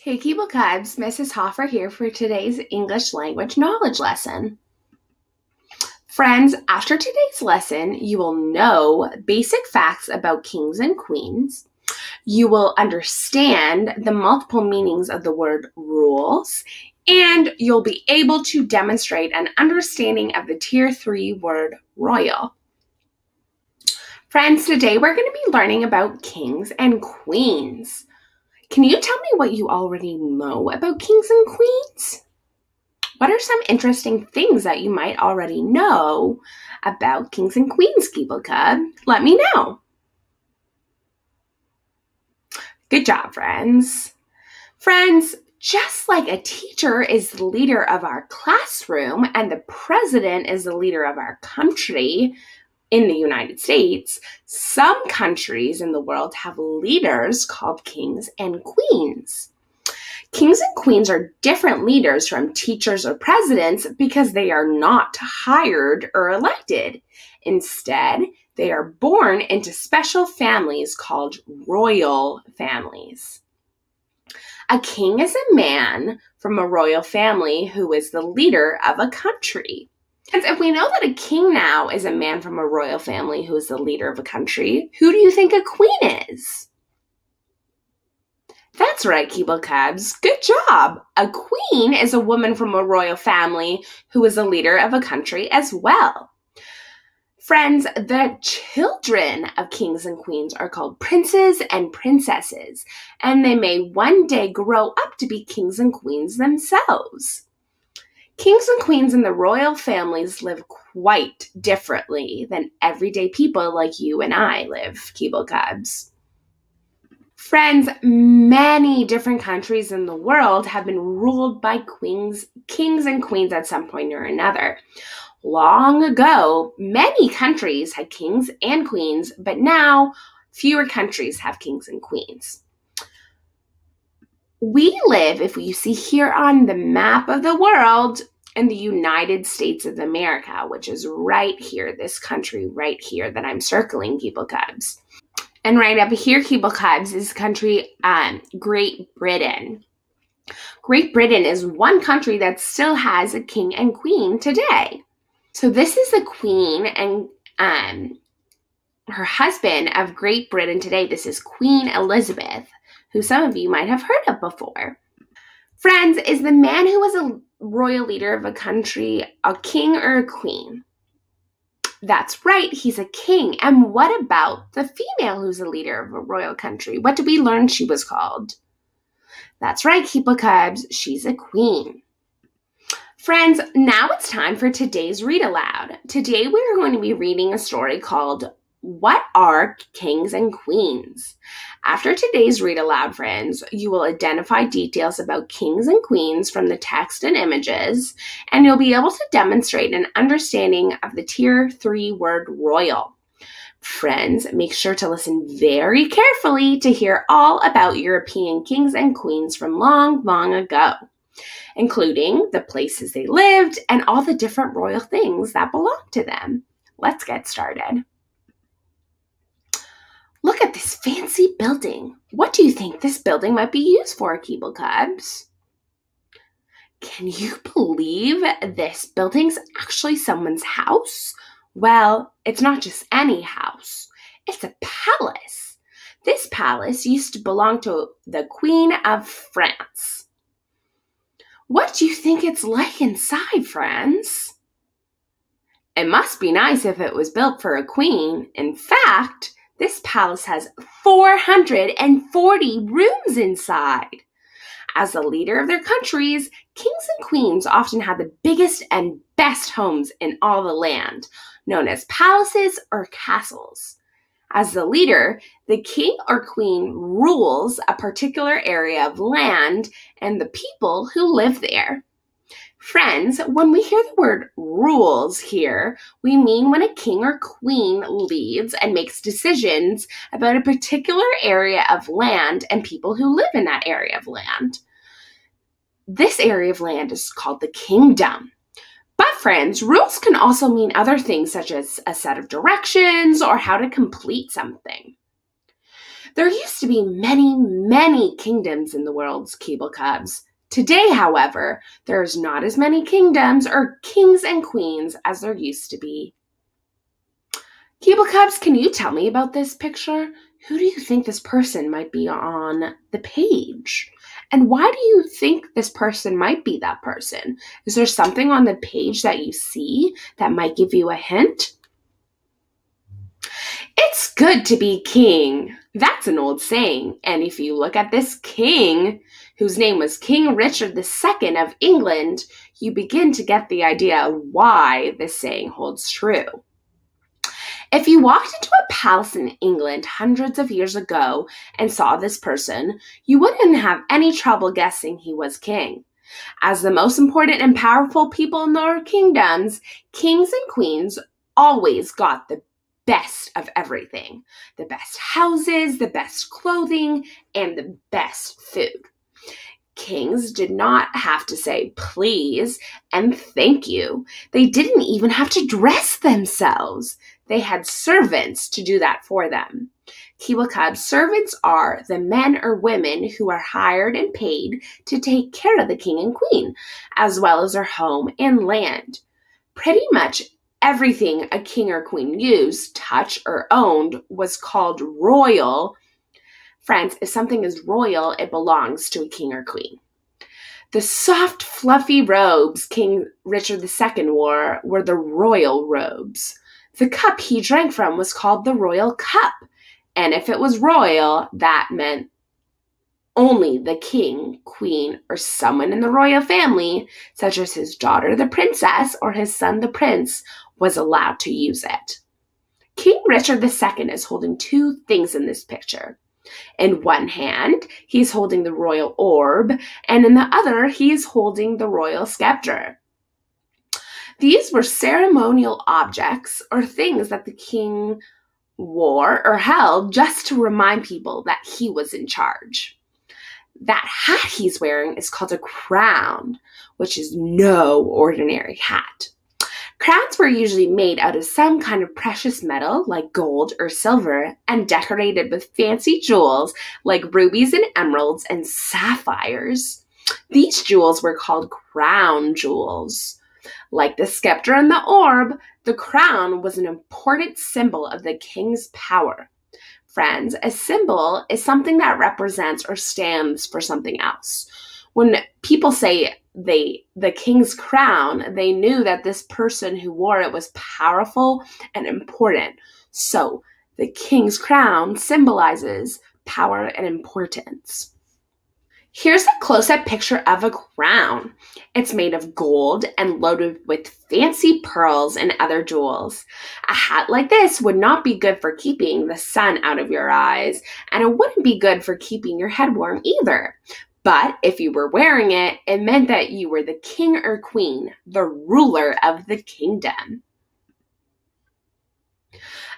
Hey, Keeble Cubs, Mrs. Hoffer here for today's English language knowledge lesson. Friends, after today's lesson, you will know basic facts about kings and queens. You will understand the multiple meanings of the word rules, and you'll be able to demonstrate an understanding of the tier three word royal. Friends, today we're going to be learning about kings and queens. Can you tell me what you already know about kings and queens? What are some interesting things that you might already know about kings and queens, Keeble Cub? Let me know. Good job, friends. Friends, just like a teacher is the leader of our classroom and the president is the leader of our country, in the United States, some countries in the world have leaders called kings and queens. Kings and queens are different leaders from teachers or presidents because they are not hired or elected. Instead, they are born into special families called royal families. A king is a man from a royal family who is the leader of a country. And if we know that a king now is a man from a royal family who is the leader of a country, who do you think a queen is? That's right, Keeble Cubs. Good job. A queen is a woman from a royal family who is the leader of a country as well. Friends, the children of kings and queens are called princes and princesses, and they may one day grow up to be kings and queens themselves. Kings and queens in the royal families live quite differently than everyday people like you and I live, Keeble Cubs. Friends, many different countries in the world have been ruled by queens, kings and queens at some point or another. Long ago, many countries had kings and queens, but now fewer countries have kings and queens. We live, if you see here on the map of the world, in the United States of America, which is right here, this country right here that I'm circling, Keeble Cubs. And right up here, Keeble Cubs, is country um, Great Britain. Great Britain is one country that still has a king and queen today. So this is the queen and um, her husband of Great Britain today. This is Queen Elizabeth who some of you might have heard of before. Friends, is the man who was a royal leader of a country a king or a queen? That's right, he's a king. And what about the female who's a leader of a royal country? What did we learn she was called? That's right, Keeble Cubs, she's a queen. Friends, now it's time for today's read aloud. Today we are going to be reading a story called what are kings and queens? After today's read aloud, friends, you will identify details about kings and queens from the text and images, and you'll be able to demonstrate an understanding of the tier three word royal. Friends, make sure to listen very carefully to hear all about European kings and queens from long, long ago, including the places they lived and all the different royal things that belonged to them. Let's get started. Look at this fancy building. What do you think this building might be used for, Keeble Cubs? Can you believe this building's actually someone's house? Well, it's not just any house, it's a palace. This palace used to belong to the Queen of France. What do you think it's like inside, friends? It must be nice if it was built for a queen. In fact, this palace has 440 rooms inside. As the leader of their countries, kings and queens often had the biggest and best homes in all the land, known as palaces or castles. As the leader, the king or queen rules a particular area of land and the people who live there. Friends, when we hear the word rules here, we mean when a king or queen leads and makes decisions about a particular area of land and people who live in that area of land. This area of land is called the kingdom. But, friends, rules can also mean other things such as a set of directions or how to complete something. There used to be many, many kingdoms in the world's cable cubs. Today, however, there's not as many kingdoms or kings and queens as there used to be. Cable Cubs, can you tell me about this picture? Who do you think this person might be on the page? And why do you think this person might be that person? Is there something on the page that you see that might give you a hint? It's good to be king. That's an old saying. And if you look at this king, whose name was King Richard II of England, you begin to get the idea why this saying holds true. If you walked into a palace in England hundreds of years ago and saw this person, you wouldn't have any trouble guessing he was king. As the most important and powerful people in their kingdoms, kings and queens always got the best of everything the best houses, the best clothing, and the best food. Kings did not have to say please and thank you. They didn't even have to dress themselves. They had servants to do that for them. Kiwakub servants are the men or women who are hired and paid to take care of the king and queen, as well as their home and land. Pretty much everything a king or queen used, touched, or owned was called royal. Friends, if something is royal, it belongs to a king or queen. The soft, fluffy robes King Richard II wore were the royal robes. The cup he drank from was called the royal cup, and if it was royal, that meant only the king, queen, or someone in the royal family, such as his daughter the princess or his son the prince, was allowed to use it. King Richard II is holding two things in this picture. In one hand, he's holding the royal orb, and in the other, he is holding the royal scepter. These were ceremonial objects or things that the king wore or held just to remind people that he was in charge. That hat he's wearing is called a crown, which is no ordinary hat. Crowns were usually made out of some kind of precious metal like gold or silver and decorated with fancy jewels like rubies and emeralds and sapphires. These jewels were called crown jewels. Like the scepter and the orb, the crown was an important symbol of the king's power. Friends, a symbol is something that represents or stands for something else. When people say they the king's crown, they knew that this person who wore it was powerful and important. So, the king's crown symbolizes power and importance. Here's a close up picture of a crown. It's made of gold and loaded with fancy pearls and other jewels. A hat like this would not be good for keeping the sun out of your eyes, and it wouldn't be good for keeping your head warm either. But if you were wearing it, it meant that you were the king or queen, the ruler of the kingdom.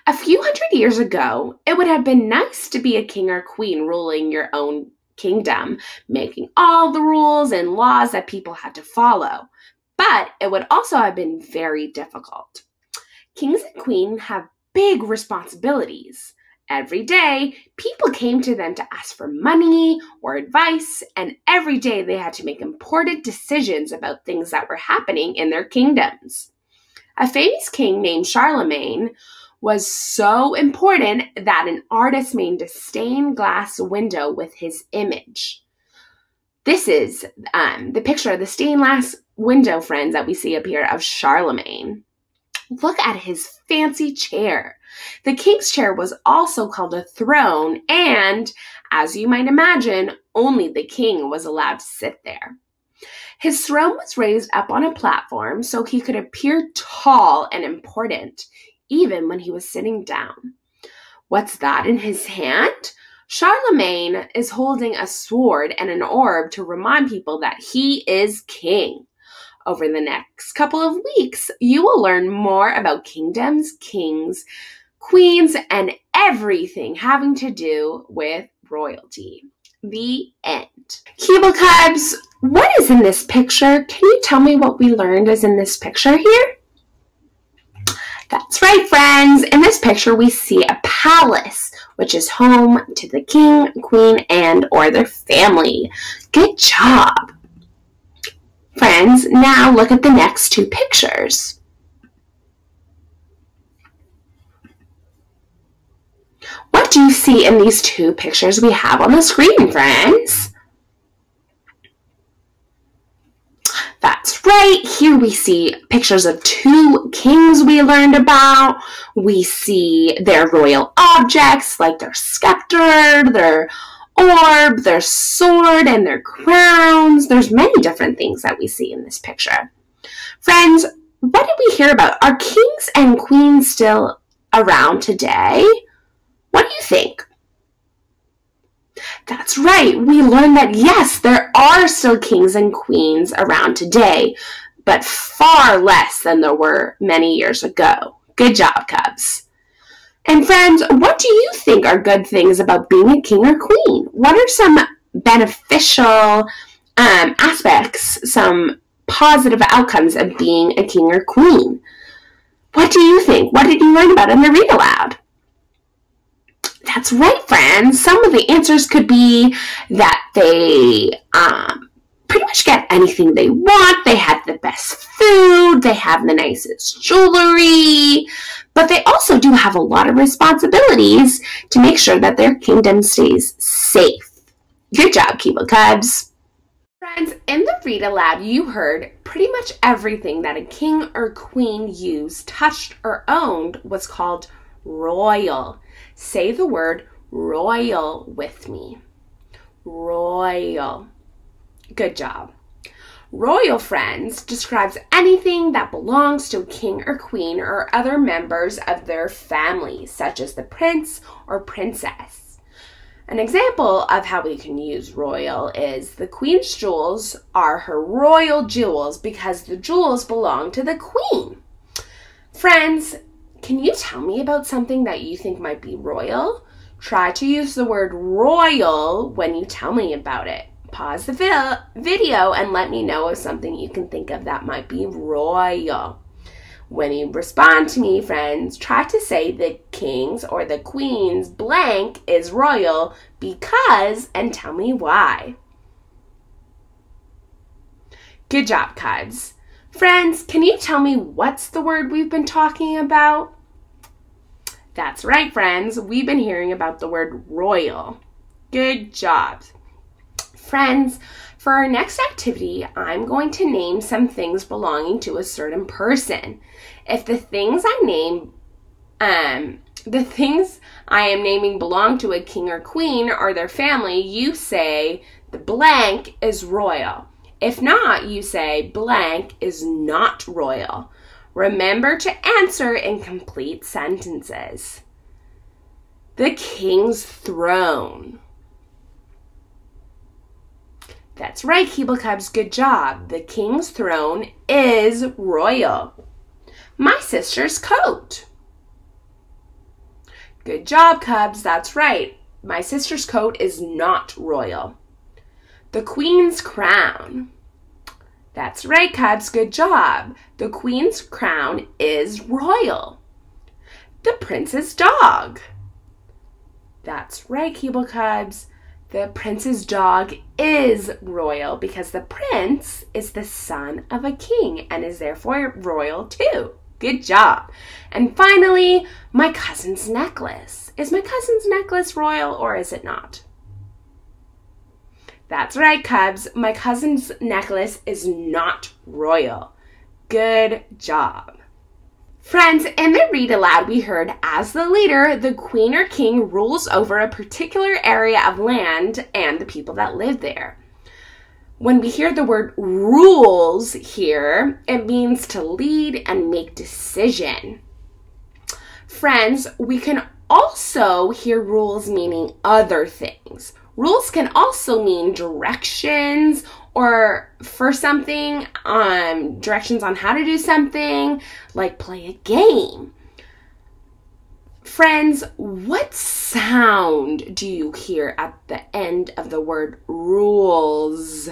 A few hundred years ago, it would have been nice to be a king or queen ruling your own kingdom, making all the rules and laws that people had to follow. But it would also have been very difficult. Kings and queens have big responsibilities. Every day, people came to them to ask for money or advice, and every day they had to make important decisions about things that were happening in their kingdoms. A famous king named Charlemagne was so important that an artist made a stained glass window with his image. This is um, the picture of the stained glass window, friends, that we see up here of Charlemagne. Look at his fancy chair. The king's chair was also called a throne, and, as you might imagine, only the king was allowed to sit there. His throne was raised up on a platform so he could appear tall and important, even when he was sitting down. What's that in his hand? Charlemagne is holding a sword and an orb to remind people that he is king. Over the next couple of weeks, you will learn more about kingdoms, kings, queens, and everything having to do with royalty. The end. Cable Cubs, what is in this picture? Can you tell me what we learned is in this picture here? That's right, friends. In this picture, we see a palace, which is home to the king, queen, and or their family. Good job. Friends, now look at the next two pictures. What do you see in these two pictures we have on the screen, friends? That's right. Here we see pictures of two kings we learned about. We see their royal objects like their scepter, their orb, their sword, and their crowns. There's many different things that we see in this picture. Friends, what did we hear about? Are kings and queens still around today? What do you think? That's right. We learned that yes, there are still kings and queens around today, but far less than there were many years ago. Good job, Cubs. And friends, what do you think are good things about being a king or queen? What are some beneficial um, aspects, some positive outcomes of being a king or queen? What do you think? What did you learn about in the read aloud? That's right, friends. Some of the answers could be that they um, pretty much get anything they want. They have the best food. They have the nicest jewelry. But they also do have a lot of responsibilities to make sure that their kingdom stays safe. Good job, Keeble Cubs. Friends, in the read aloud, you heard pretty much everything that a king or queen used, touched, or owned was called royal. Say the word royal with me. Royal. Good job. Royal friends describes anything that belongs to a king or queen or other members of their family, such as the prince or princess. An example of how we can use royal is the queen's jewels are her royal jewels because the jewels belong to the queen. Friends, can you tell me about something that you think might be royal? Try to use the word royal when you tell me about it. Pause the video and let me know of something you can think of that might be royal. When you respond to me, friends, try to say the king's or the queen's blank is royal because and tell me why. Good job, Cuds. Friends, can you tell me what's the word we've been talking about? That's right, friends. We've been hearing about the word royal. Good job. Friends, for our next activity, I'm going to name some things belonging to a certain person. If the things I name, um, the things I am naming belong to a king or queen or their family, you say the blank is royal. If not, you say blank is not royal. Remember to answer in complete sentences. The king's throne. That's right, Keeble Cubs, good job. The king's throne is royal. My sister's coat. Good job, Cubs, that's right. My sister's coat is not royal. The Queen's crown. That's right, Cubs, good job. The Queen's crown is royal. The Prince's dog. That's right, Keeble Cubs. The prince's dog is royal because the prince is the son of a king and is therefore royal too. Good job. And finally, my cousin's necklace. Is my cousin's necklace royal or is it not? That's right, Cubs. My cousin's necklace is not royal. Good job. Friends, in the read aloud, we heard as the leader, the queen or king rules over a particular area of land and the people that live there. When we hear the word rules here, it means to lead and make decision. Friends, we can also hear rules meaning other things. Rules can also mean directions or for something, um, directions on how to do something, like play a game. Friends, what sound do you hear at the end of the word rules?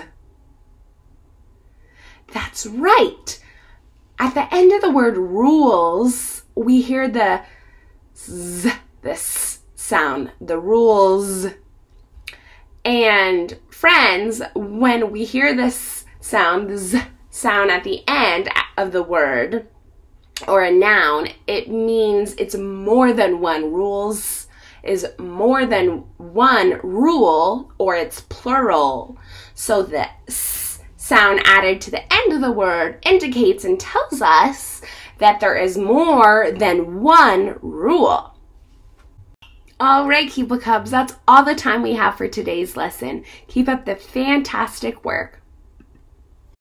That's right. At the end of the word rules, we hear the z, this sound, the rules. And friends, when we hear this sound, the z sound at the end of the word or a noun, it means it's more than one rules is more than one rule or it's plural. So the s sound added to the end of the word indicates and tells us that there is more than one rule. All right, Keeble Cubs, that's all the time we have for today's lesson. Keep up the fantastic work.